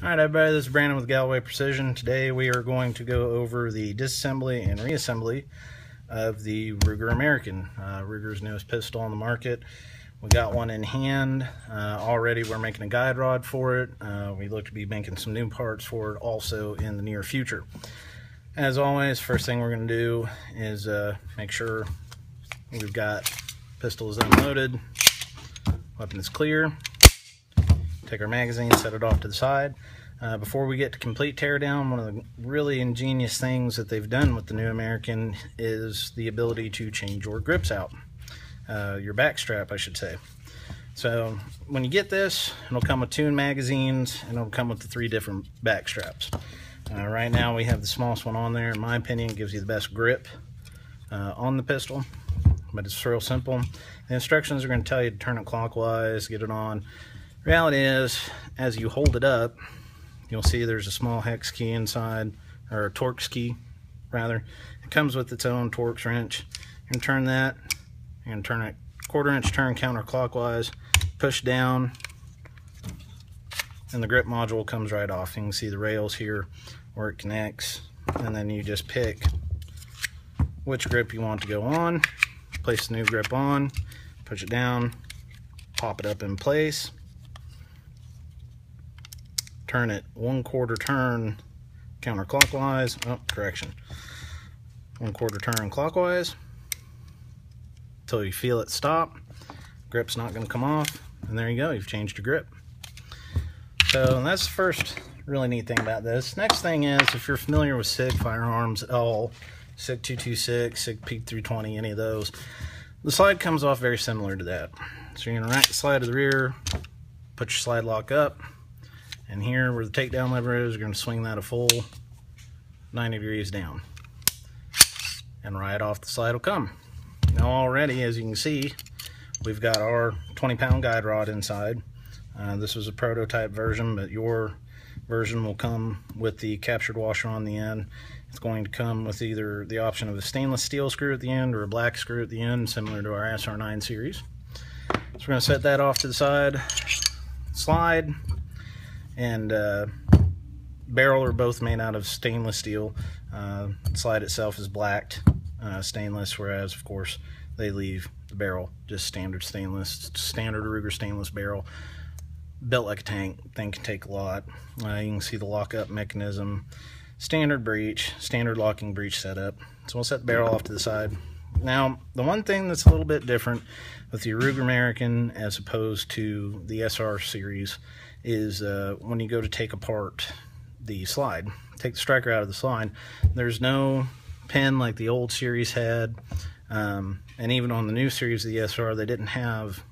All right, everybody, this is Brandyn with Galloway Precision. Today we are going to go over the disassembly and reassembly of the Ruger American, uh, Ruger's newest pistol on the market. We got one in hand uh, already. We're making a guide rod for it. Uh, we look to be making some new parts for it also in the near future. As always, first thing we're going to do is uh, make sure we've got pistols unloaded, weapon is clear, take our magazine, set it off to the side. Uh, before we get to complete teardown, one of the really ingenious things that they've done with the new American is the ability to change your grips out. Uh, your back strap, I should say. So when you get this, it'll come with two magazines and it'll come with the three different back straps. Uh, right now we have the smallest one on there. In my opinion, gives you the best grip uh, on the pistol, but it's real simple. The instructions are going to tell you to turn it clockwise, get it on. Reality is, as you hold it up, you'll see there's a small hex key inside, or a Torx key, rather. It comes with its own Torx wrench. You can turn that, and turn it quarter inch turn counterclockwise, push down, and the grip module comes right off. You can see the rails here where it connects, and then you just pick which grip you want to go on, place the new grip on, push it down, pop it up in place, turn it one quarter turn counterclockwise. Oh, correction. One quarter turn clockwise until you feel it stop. Grip's not going to come off. And there you go. You've changed your grip. So that's the first really neat thing about this. Next thing is, if you're familiar with SIG firearms at all, SIG 226, SIG P320, any of those, the slide comes off very similar to that. So you're going to rack the slide to the rear, put your slide lock up, and here where the takedown lever is, you're going to swing that a full 90 degrees down. And right off the slide will come. Now already, as you can see, we've got our 20 pound guide rod inside. Uh, this was a prototype version, but your version will come with the captured washer on the end. It's going to come with either the option of a stainless steel screw at the end or a black screw at the end, similar to our SR9 series. So we're going to set that off to the side, slide, and uh, barrel are both made out of stainless steel. Uh, slide itself is blacked uh, stainless, whereas of course they leave the barrel just standard stainless, standard Ruger stainless barrel. Built like a tank, thing can take a lot. Uh, you can see the lockup mechanism, standard breech, standard locking breech setup. So we'll set the barrel off to the side. Now, the one thing that's a little bit different with the Ruger American as opposed to the SR series is uh, when you go to take apart the slide, take the striker out of the slide, there's no pin like the old series had. Um, and even on the new series of the SR, they didn't have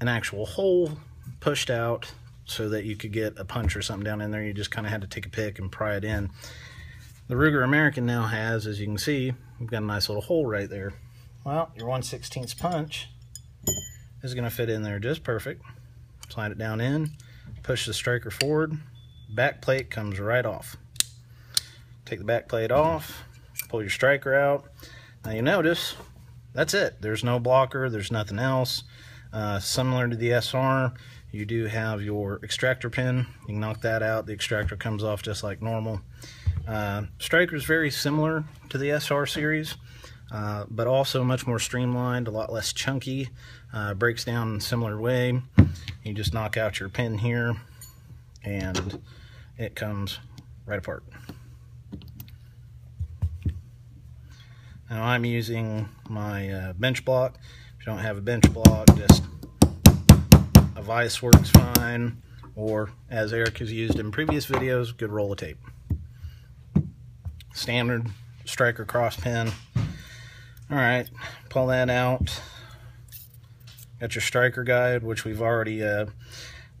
an actual hole pushed out so that you could get a punch or something down in there. You just kind of had to take a pick and pry it in. The Ruger American now has, as you can see, we've got a nice little hole right there. Well, your 1 16th punch is going to fit in there just perfect. Slide it down in, push the striker forward, back plate comes right off. Take the back plate off, pull your striker out. Now you notice, that's it. There's no blocker, there's nothing else. Uh, similar to the SR, you do have your extractor pin. You can knock that out. The extractor comes off just like normal. Uh, striker is very similar to the SR series, uh, but also much more streamlined, a lot less chunky. Uh, breaks down in a similar way. You just knock out your pin here, and it comes right apart. Now I'm using my uh, bench block. If you don't have a bench block, just a vise works fine, or as Eric has used in previous videos, good roll of tape. Standard striker cross pin. All right, pull that out. Got your striker guide, which we've already, uh,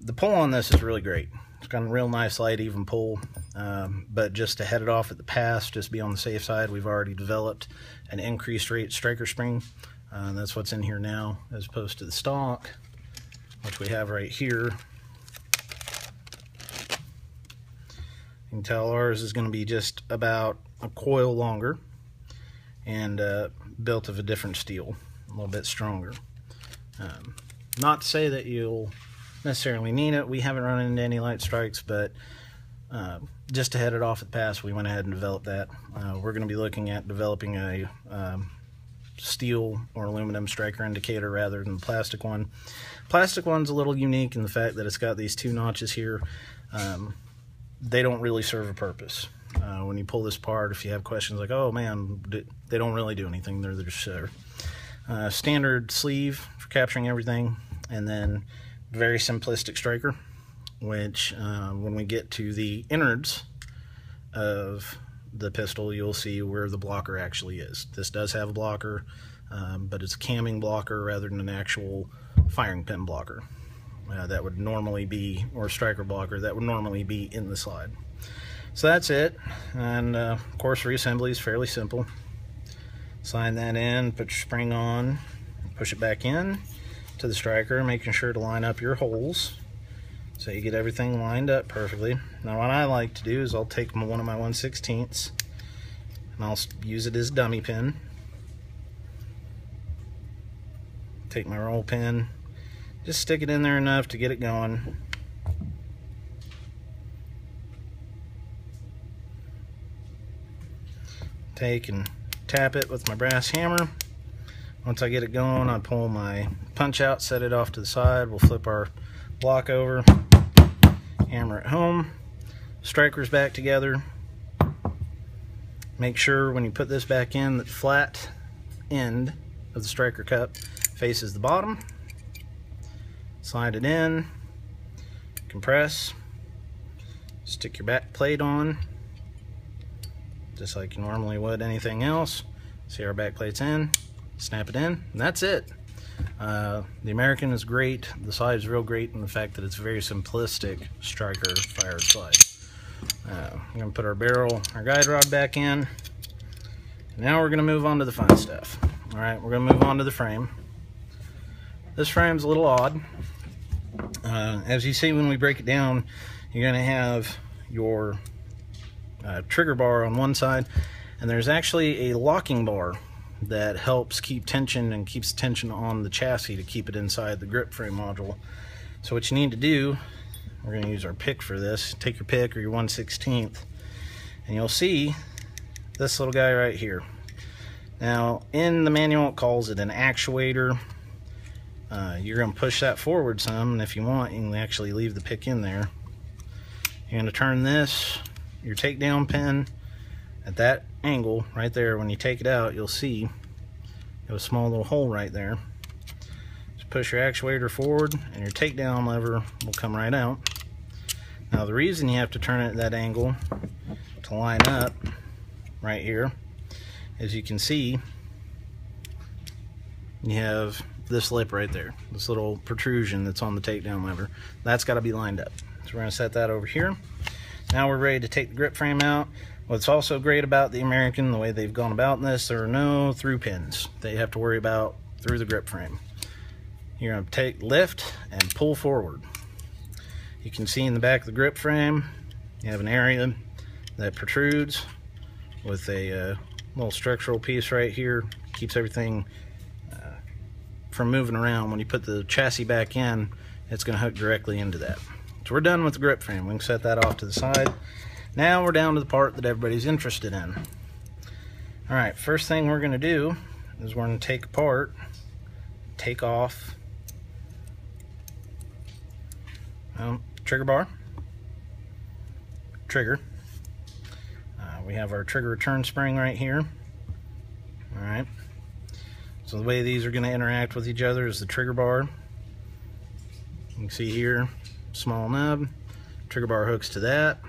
the pull on this is really great. It's got a real nice light even pull, um, but just to head it off at the pass, just be on the safe side, we've already developed an increased rate striker spring. Uh, that's what's in here now, as opposed to the stock, which we have right here. You can tell ours is going to be just about a coil longer and uh, built of a different steel, a little bit stronger. Um, not to say that you'll necessarily need it. We haven't run into any light strikes, but uh, just to head it off at the pass, we went ahead and developed that. Uh, we're going to be looking at developing a um, steel or aluminum striker indicator rather than the plastic one. Plastic one's a little unique in the fact that it's got these two notches here. Um, they don't really serve a purpose. Uh, when you pull this apart, if you have questions like, oh man, they don't really do anything. They're just uh, uh, standard sleeve for capturing everything, and then very simplistic striker which uh, when we get to the innards of the pistol, you'll see where the blocker actually is. This does have a blocker, um, but it's a camming blocker rather than an actual firing pin blocker. Uh, that would normally be, or striker blocker, that would normally be in the slide. So that's it, and uh, of course reassembly is fairly simple. Slide that in, put your spring on, push it back in to the striker, making sure to line up your holes so you get everything lined up perfectly. Now what I like to do is I'll take one of my 1 16ths and I'll use it as a dummy pin. Take my roll pin, just stick it in there enough to get it going. Take and tap it with my brass hammer. Once I get it going, I pull my punch out, set it off to the side. We'll flip our block over, hammer it home, strikers back together. Make sure when you put this back in that the flat end of the striker cup faces the bottom. Slide it in, compress, stick your back plate on, just like you normally would anything else. See our back plate's in, snap it in, and that's it. Uh, the American is great. The slide is real great in the fact that it's very simplistic striker fired slide. Uh, going to put our barrel, our guide rod back in. Now we're to move on to the fun stuff. All right, we're to move on to the frame. This frame's a little odd. Uh, as you see when we break it down, you're to have your uh, trigger bar on one side, and there's actually a locking bar that helps keep tension and keeps tension on the chassis to keep it inside the grip frame module. So what you need to do, we're going to use our pick for this. Take your pick or your 1 16th and you'll see this little guy right here. Now in the manual it calls it an actuator. Uh, you're going to push that forward some and if you want you can actually leave the pick in there. You're going to turn this, your takedown pin, at that angle right there. When you take it out you'll see you have a small little hole right there. Just push your actuator forward and your takedown lever will come right out. Now the reason you have to turn it at that angle to line up right here as you can see you have this lip right there this little protrusion that's on the takedown lever. That's got to be lined up. So we're going to set that over here now we're ready to take the grip frame out What's also great about the American, the way they've gone about this, there are no through pins that you have to worry about through the grip frame. You're to take lift and pull forward. You can see in the back of the grip frame, you have an area that protrudes with a uh, little structural piece right here. Keeps everything uh, from moving around. When you put the chassis back in, it's going to hook directly into that. So we're done with the grip frame. We can set that off to the side. Now we're down to the part that everybody's interested in. All right, first thing we're gonna do is we're gonna take apart, take off um, trigger bar, trigger. Uh, we have our trigger return spring right here. All right. So the way these are gonna interact with each other is the trigger bar. You can see here, small nub, trigger bar hooks to that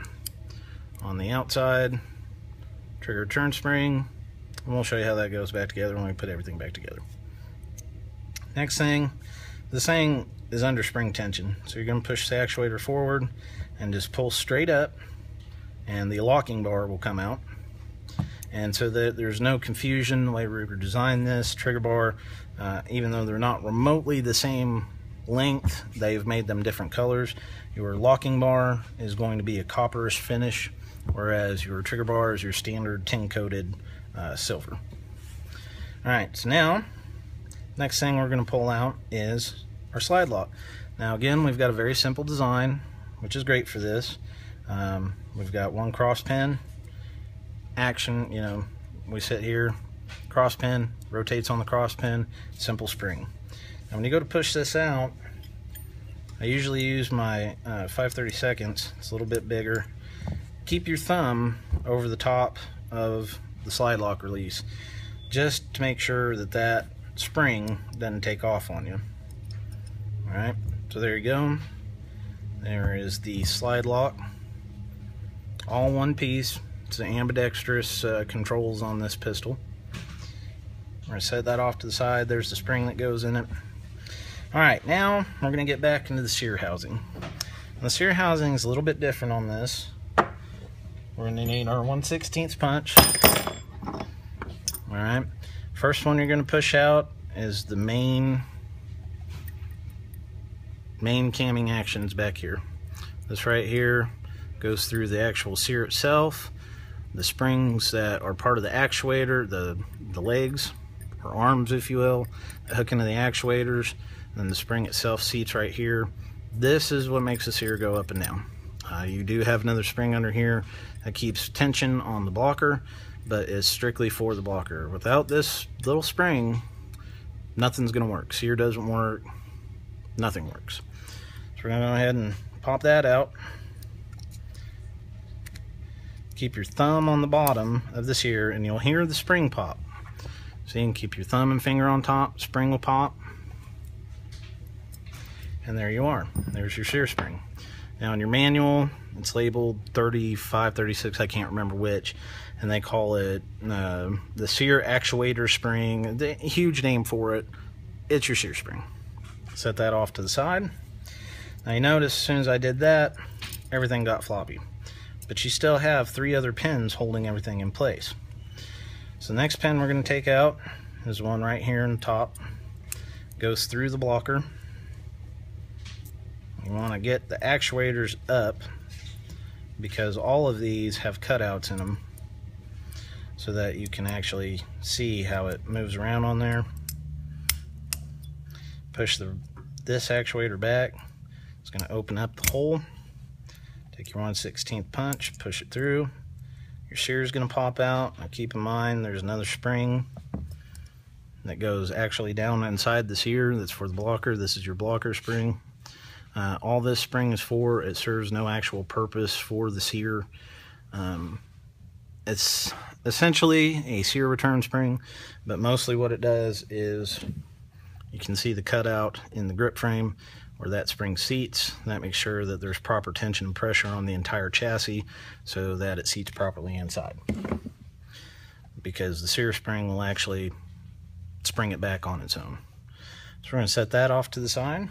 on the outside, trigger turn spring, and we'll show you how that goes back together when we put everything back together. Next thing, this thing is under spring tension, so you're going to push the actuator forward and just pull straight up, and the locking bar will come out. And so that there's no confusion the way we designed this trigger bar, uh, even though they're not remotely the same length, they've made them different colors. Your locking bar is going to be a copperish finish whereas your trigger bar is your standard tin coated uh, silver. All right, so now, next thing we're gonna pull out is our slide lock. Now again, we've got a very simple design, which is great for this. Um, we've got one cross pin, action, you know, we sit here, cross pin, rotates on the cross pin, simple spring. When you go to push this out, I usually use my uh, 5 32nds, it's a little bit bigger. Keep your thumb over the top of the slide lock release just to make sure that that spring doesn't take off on you. Alright, so there you go. There is the slide lock. All one piece. It's the ambidextrous uh, controls on this pistol. Going to set that off to the side. There's the spring that goes in it. Alright, now we're to get back into the sear housing. the sear housing is a little bit different on this. We're to need our 1 16th punch. Alright, first one you're to push out is the main main camming actions back here. This right here goes through the actual sear itself. The springs that are part of the actuator, the, the legs, or arms if you will, hook into the actuators, and the spring itself seats right here. This is what makes the sear go up and down. Uh, you do have another spring under here that keeps tension on the blocker, but is strictly for the blocker. Without this little spring, nothing's gonna work. Sear doesn't work, nothing works. So we're gonna go ahead and pop that out. Keep your thumb on the bottom of this here and you'll hear the spring pop. So you can keep your thumb and finger on top, spring will pop. And there you are, there's your shear spring. Now in your manual, it's labeled 35, 36, I can't remember which, and they call it uh, the sear actuator spring, the huge name for it. It's your shear spring. Set that off to the side. Now you notice as soon as I did that, everything got floppy. But you still have three other pins holding everything in place. So the next pin we're going to take out is one right here in the top. Goes through the blocker. You want to get the actuators up because all of these have cutouts in them so that you can actually see how it moves around on there. Push the this actuator back it's going to open up the hole. Take your 1 16th punch, push it through. Your sear is going to pop out. Now keep in mind there's another spring that goes actually down inside the sear that's for the blocker. This is your blocker spring. Uh, all this spring is for, it serves no actual purpose for the sear. Um, it's essentially a sear return spring, but mostly what it does is you can see the cutout in the grip frame where that spring seats. That makes sure that there's proper tension and pressure on the entire chassis so that it seats properly inside. Because the sear spring will actually spring it back on its own. So we're going to set that off to the side.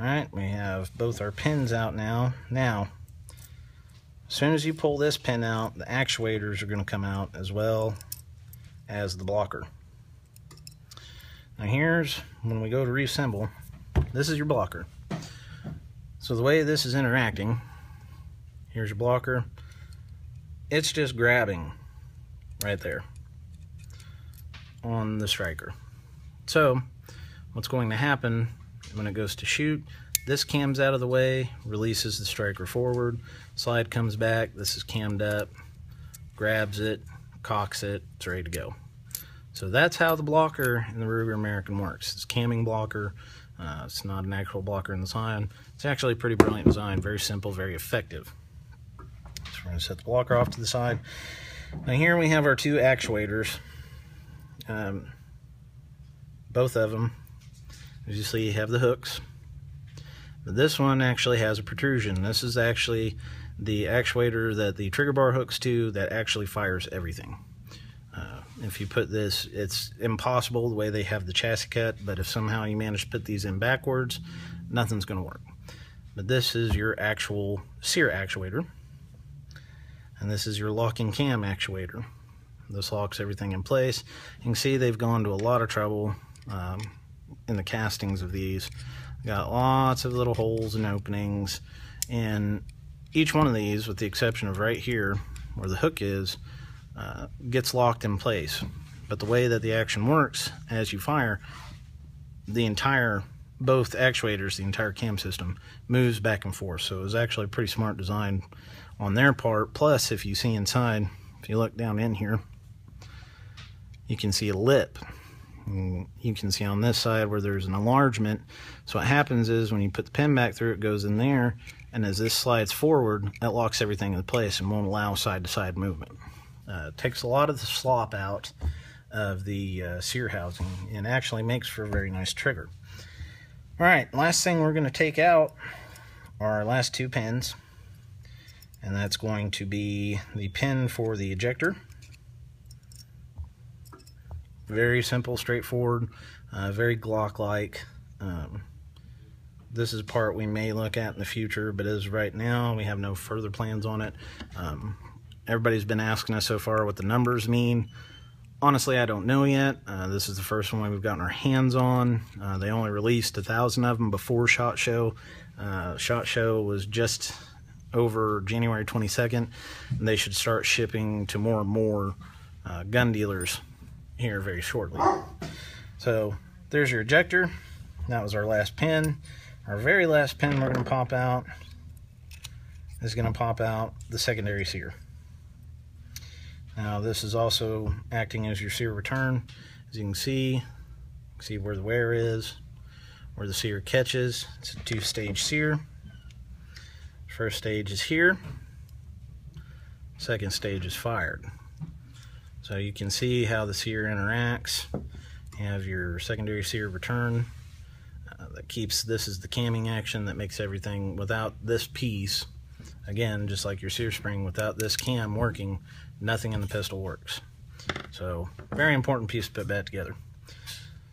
Alright, we have both our pins out now. Now, as soon as you pull this pin out, the actuators are going to come out as well as the blocker. Now here's, when we go to reassemble, this is your blocker. So the way this is interacting, here's your blocker. It's just grabbing right there on the striker. So what's going to happen when it goes to shoot, this cams out of the way, releases the striker forward, slide comes back, this is cammed up, grabs it, cocks it, it's ready to go. So that's how the blocker in the Ruger American works. It's camming blocker. Uh, it's not an actual blocker in the design. It's actually a pretty brilliant design, very simple, very effective. So we're going to set the blocker off to the side. Now here we have our two actuators. Um, both of them, as you see, you have the hooks. But this one actually has a protrusion. This is actually the actuator that the trigger bar hooks to that actually fires everything. Uh, if you put this, it's impossible the way they have the chassis cut, but if somehow you manage to put these in backwards, nothing's going to work. But this is your actual sear actuator, and this is your locking cam actuator. This locks everything in place. You can see they've gone to a lot of trouble um, in the castings of these. Got lots of little holes and openings, and each one of these, with the exception of right here, where the hook is, uh, gets locked in place. But the way that the action works as you fire, the entire both actuators, the entire cam system, moves back and forth. So it was actually a pretty smart design on their part. Plus, if you see inside, if you look down in here, you can see a lip. And you can see on this side where there's an enlargement. So what happens is when you put the pin back through, it goes in there, and as this slides forward, it locks everything in place and won't allow side-to-side -side movement. Uh, takes a lot of the slop out of the uh, sear housing and actually makes for a very nice trigger. All right, last thing we're going to take out are our last two pins, and that's going to be the pin for the ejector. Very simple, straightforward, uh, very Glock-like. Um, this is part we may look at in the future, but as right now, we have no further plans on it. Um, everybody's been asking us so far what the numbers mean honestly, I don't know yet. Uh, this is the first one we've gotten our hands on. Uh, they only released a thousand of them before SHOT Show. Uh, SHOT Show was just over January 22nd, and they should start shipping to more and more uh, gun dealers here very shortly. So there's your ejector. That was our last pin. Our very last pin we're going to pop out is going to pop out the secondary sear. Now this is also acting as your sear return. As you can see, see where the wear is, where the sear catches. It's a two-stage sear. First stage is here. Second stage is fired. So you can see how the sear interacts. You have your secondary sear return uh, that keeps, this is the camming action that makes everything, without this piece, again, just like your sear spring, without this cam working, nothing in the pistol works. So very important piece to put back together.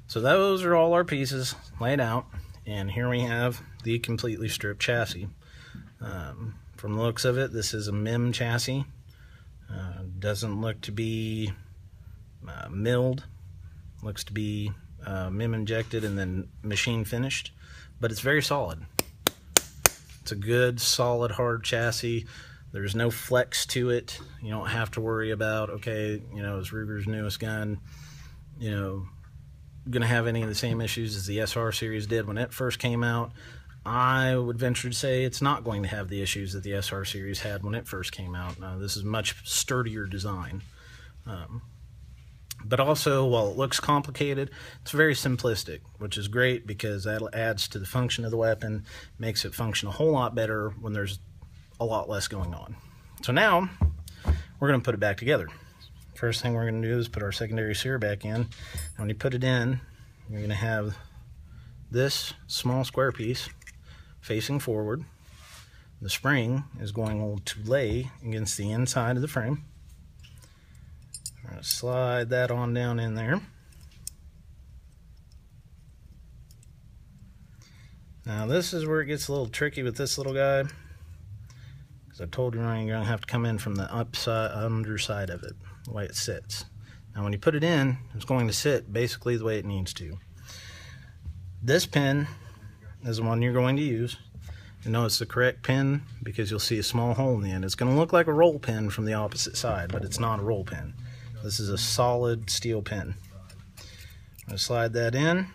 So those are all our pieces laid out. And here we have the completely stripped chassis. Um, from the looks of it, this is a MIM chassis. Uh, doesn't look to be uh, milled. Looks to be uh, MIM injected and then machine finished. But it's very solid. It's a good, solid, hard chassis. There's no flex to it. You don't have to worry about, okay, you know, it's Ruger's newest gun, you know, going to have any of the same issues as the SR series did when it first came out. I would venture to say it's not going to have the issues that the SR series had when it first came out. Uh, this is much sturdier design. Um, but also, while it looks complicated, it's very simplistic, which is great because that adds to the function of the weapon, makes it function a whole lot better when there's a lot less going on. So now we're going to put it back together. First thing we're going to do is put our secondary sear back in. And when you put it in, you're going to have this small square piece facing forward. The spring is going to lay against the inside of the frame. I'm going to slide that on down in there. Now this is where it gets a little tricky with this little guy. Because I told you you're going to have to come in from the upside, underside of it, the way it sits. Now when you put it in, it's going to sit basically the way it needs to. This pin is the one you're going to use. You know it's the correct pin because you'll see a small hole in the end. It's going to look like a roll pin from the opposite side, but it's not a roll pin. This is a solid steel pin. I'm going to slide that in.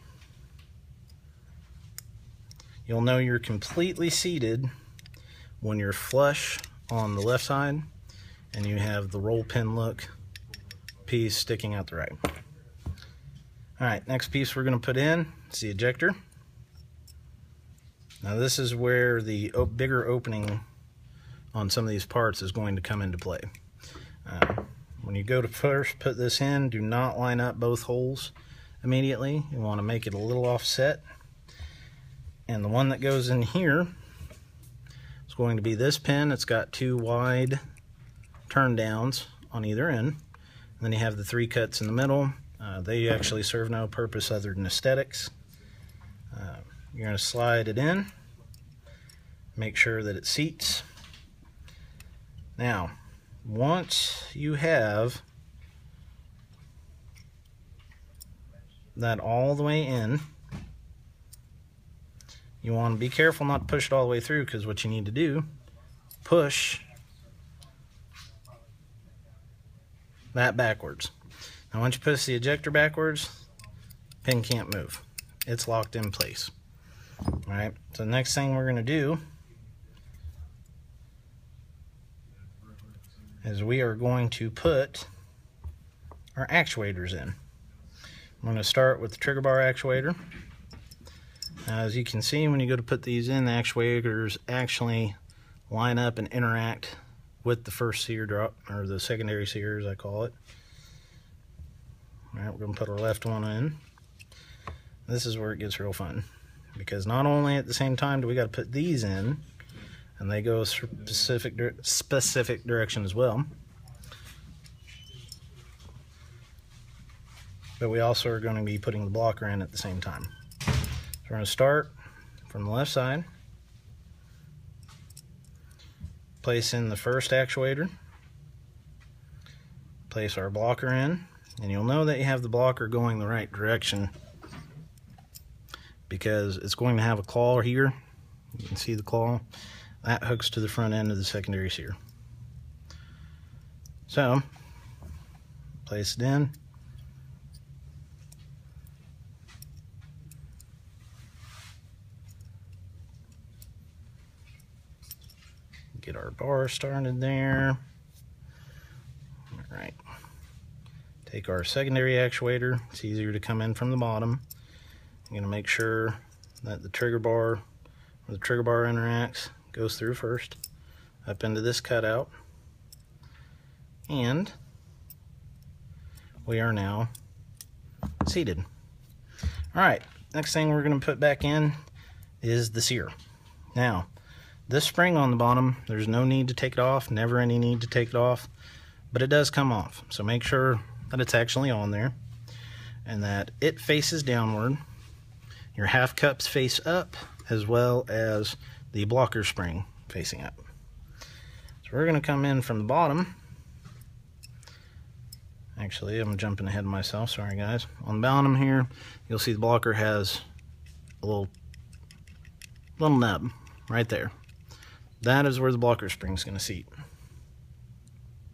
You'll know you're completely seated when you're flush on the left side and you have the roll pin look piece sticking out the right. All right, next piece we're going to put in is the ejector. Now this is where the bigger opening on some of these parts is going to come into play. Uh, when you go to first put this in, do not line up both holes immediately. You want to make it a little offset. And the one that goes in here it's going to be this pin. It's got two wide turn downs on either end. And then you have the three cuts in the middle. Uh, they actually serve no purpose other than aesthetics. You're going to slide it in. Make sure that it seats. Now, once you have that all the way in, you want to be careful not to push it all the way through because what you need to do, push that backwards. Now once you push the ejector backwards, pin can't move. It's locked in place. All right, so the next thing we're gonna do is we are going to put our actuators in. I'm going to start with the trigger bar actuator. Now, as you can see, when you go to put these in, the actuators actually line up and interact with the first sear drop, or the secondary sear as I call it. All right, we're going to put our left one in. This is where it gets real fun. Because not only at the same time do we got to put these in, and they go specific specific direction as well. But we also are going to be putting the blocker in at the same time. So we're going to start from the left side, place in the first actuator, place our blocker in, and you'll know that you have the blocker going the right direction because it's going to have a claw here. You can see the claw that hooks to the front end of the secondary sear. So, place it in. Get our bar started there. All right. Take our secondary actuator. It's easier to come in from the bottom. I'm to make sure that the trigger bar, where the trigger bar interacts goes through first, up into this cutout, and we are now seated. All right, next thing we're to put back in is the sear. Now, this spring on the bottom, there's no need to take it off, never any need to take it off, but it does come off. So make sure that it's actually on there and that it faces downward. Your half cups face up as well as the blocker spring facing up. So we're going to come in from the bottom. Actually, I'm jumping ahead of myself. Sorry, guys. On the bottom here, you'll see the blocker has a little, little nub right there. That is where the blocker spring is going to seat.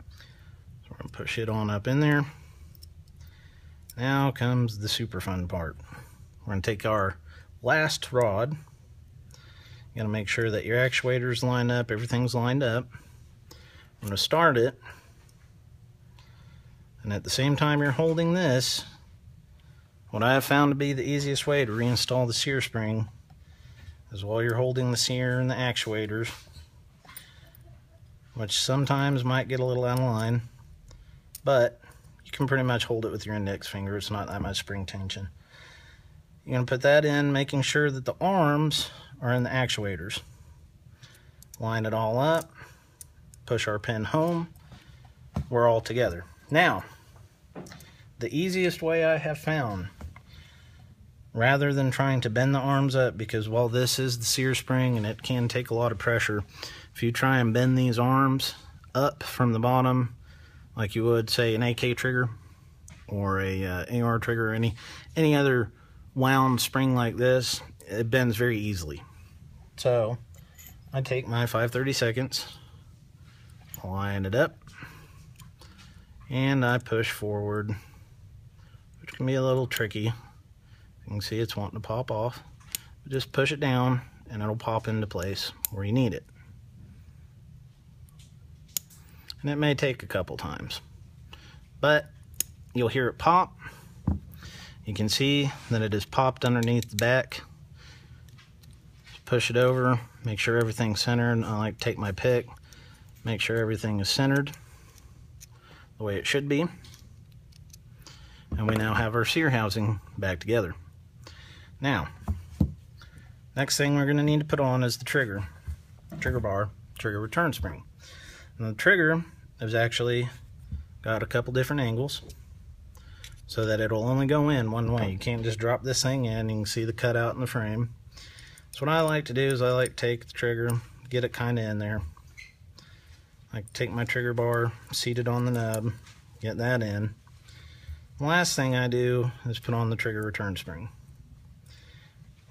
So we're going to push it on up in there. Now comes the super fun part. We're going to take our last rod you gotta make sure that your actuators line up, everything's lined up. I'm gonna start it, and at the same time you're holding this, what I have found to be the easiest way to reinstall the sear spring is while you're holding the sear and the actuators, which sometimes might get a little out of line, but you can pretty much hold it with your index finger. It's not that much spring tension. You're going to put that in, making sure that the arms are in the actuators. Line it all up, push our pin home, we're all together. Now, the easiest way I have found, rather than trying to bend the arms up, because while this is the sear spring and it can take a lot of pressure, if you try and bend these arms up from the bottom, like you would say an AK trigger or a uh, AR trigger or any, any other wound spring like this, it bends very easily. So I take my 5 32nds, line it up, and I push forward, which can be a little tricky. You can see it's wanting to pop off. But just push it down and it'll pop into place where you need it. And it may take a couple times. But you'll hear it pop. You can see that it has popped underneath the back push it over, make sure everything's centered. I like to take my pick, make sure everything is centered the way it should be. And we now have our sear housing back together. Now, next thing we're going to need to put on is the trigger, trigger bar, trigger return spring. And the trigger has actually got a couple different angles so that it'll only go in one way. You can't just drop this thing in. You can see the cutout in the frame. So what I like to do is I like to take the trigger, get it kind of in there. I take my trigger bar, seat it on the nub, get that in. The last thing I do is put on the trigger return spring.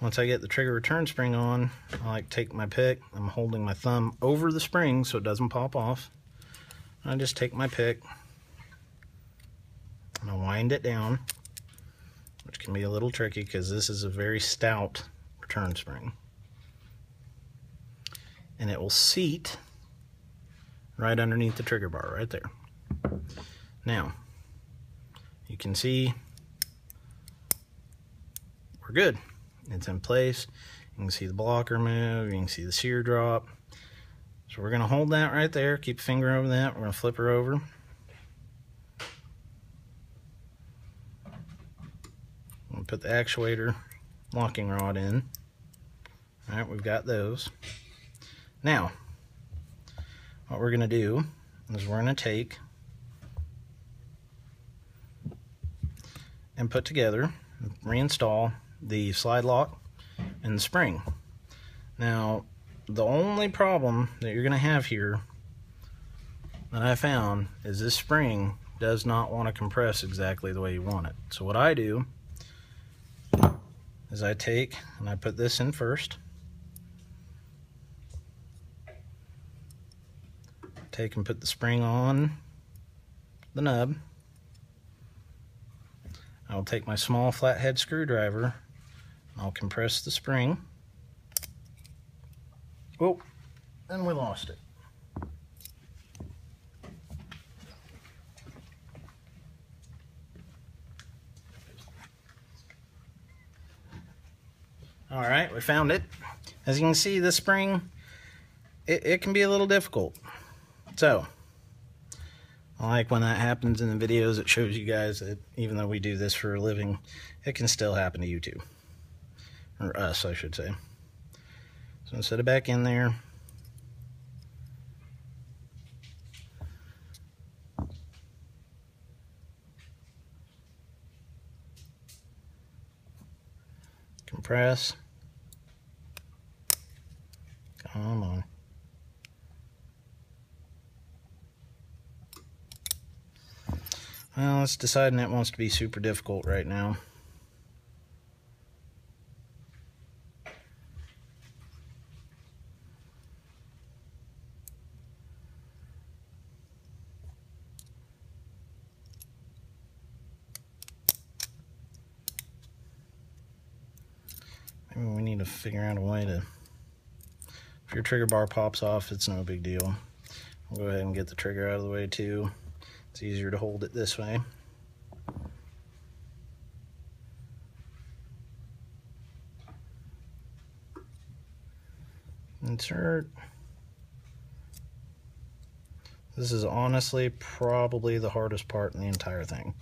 Once I get the trigger return spring on, I like to take my pick. I'm holding my thumb over the spring so it doesn't pop off. I just take my pick and I wind it down, which can be a little tricky because this is a very stout return spring. and it will seat right underneath the trigger bar right there. Now, you can see we're good. It's in place. You can see the blocker move. You can see the sear drop. So we're going to hold that right there. Keep a finger over that. We're going to flip her over. Put the actuator locking rod in. All right, we've got those. Now, what we're going to do is we're going to take and put together, reinstall the slide lock and the spring. Now, the only problem that you're going to have here that I found is this spring does not want to compress exactly the way you want it. So what I do is I take and I put this in first. Take and put the spring on the nub. I'll take my small flathead screwdriver I'll compress the spring. Oh, and we lost it. All right, we found it. As you can see, the spring, it, it can be a little difficult. So, I like when that happens in the videos, it shows you guys that even though we do this for a living, it can still happen to you too. Or us, I should say. So set it back in there. Compress. Come on. Well, it's deciding it wants to be super difficult right now. Maybe we need to figure out a way to, if your trigger bar pops off, it's no big deal. I'll go ahead and get the trigger out of the way too. It's easier to hold it this way. Insert. This is honestly probably the hardest part in the entire thing.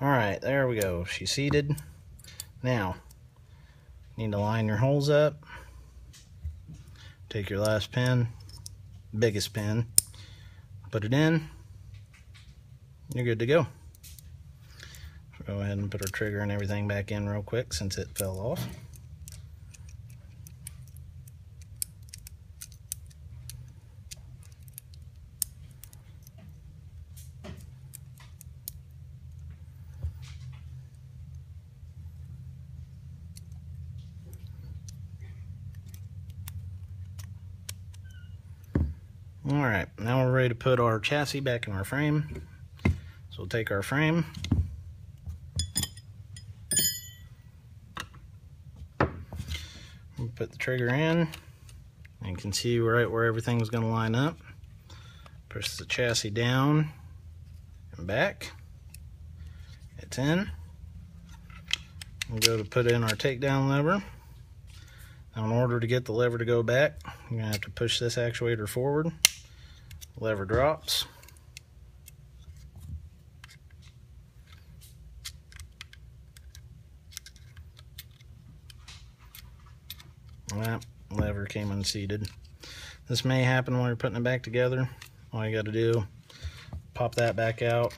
All right, there we go. She's seated. Now, Need to line your holes up. Take your last pin, biggest pin, put it in. You're good to go. Go ahead and put our trigger and everything back in real quick since it fell off. All right, now we're ready to put our chassis back in our frame. So we'll take our frame. Put the trigger in. You can see right where everything's gonna line up. Push the chassis down and back. It's in. We'll go to put in our takedown lever. Now in order to get the lever to go back, you're gonna have to push this actuator forward lever drops. That lever came unseated. This may happen while you're putting it back together. All you got to do, pop that back out.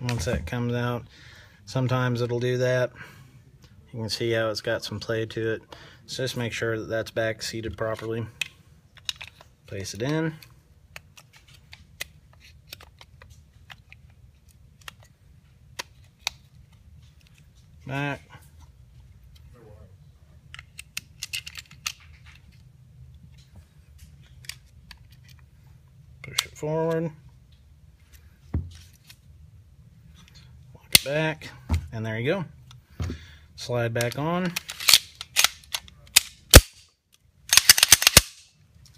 Once that comes out, sometimes it'll do that. You can see how it's got some play to it. So just make sure that that's back seated properly. Place it in. Back. Push it forward. Lock it back, and there you go. Slide back on.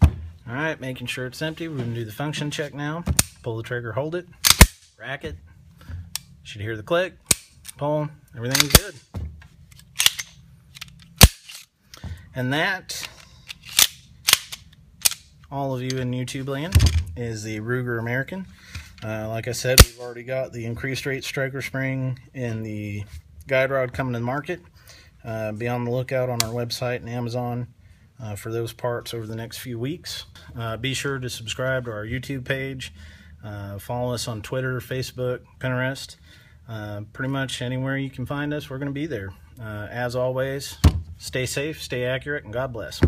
All right, making sure it's empty. We're gonna do the function check now. Pull the trigger, hold it, rack it. Should hear the click, pull, everything's good. And that, all of you in YouTube land, is the Ruger American. Uh, like I said, we've already got the increased rate striker spring and the guide rod coming to market. Uh, be on the lookout on our website and Amazon uh, for those parts over the next few weeks. Uh, be sure to subscribe to our YouTube page. Uh, follow us on Twitter, Facebook, Pinterest. Uh, pretty much anywhere you can find us, we're going to be there. as always, stay safe, stay accurate, and God bless.